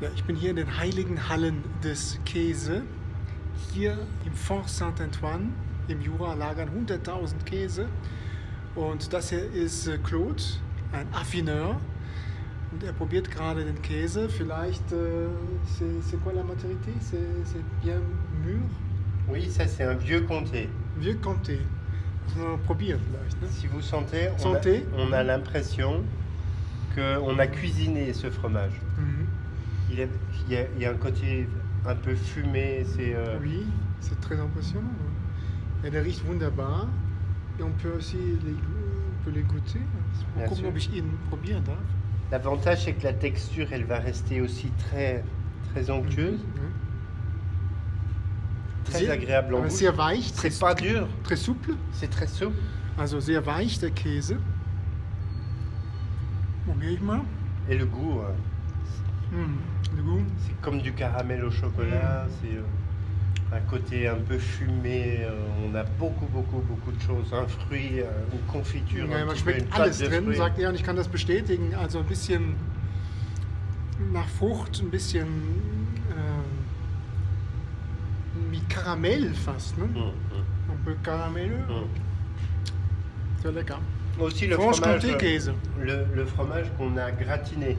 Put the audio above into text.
Ja, ich bin hier in den heiligen Hallen des Käse. Hier im Fort Saint-Antoine im Jura lagern 100.000 Käse. Und das hier ist äh, Claude, ein Affineur. Und er probiert gerade den Käse. Vielleicht, äh, c'est quoi la maturité C'est bien mûr Oui, ça c'est un vieux comté. Vieux Comté. Mal probieren vielleicht. Ne? Si vous sentez, on a- Sentez. on a, l'impression qu'on a cuisiné ce fromage. Mhm. Il, est- il y a, il y a un côté un peu fumé, c'est... euh, Oui, c'est très impressionnant. ouais. Et der riecht wunderbar. Et on peut aussi les, on peut les goûter. Darf. L'avantage c'est que la texture, elle va rester aussi très, très onctueuse, Mhm. très Sehr- agréable en bouche. weich, très, pas dur, très souple. c'est très souple. Also sehr weich der Käse. Ich mal. Et le goût, euh, Mhm. Goût. c'est comme du caramel au chocolat, Mm. c'est euh, un côté un peu fumé, euh, on a beaucoup, beaucoup, beaucoup de choses. Un fruit, euh, une confiture, Ja, un man schmeckt alles drin, fruits. sagt er, und ich kann das bestätigen. Also ein bisschen nach Frucht, ein bisschen äh, wie Karamell fast. Ne? Mm, mm, Un peu caramelleux. mm. Sehr lecker. Aussi le Franche fromage, le, le fromage qu'on a gratiné.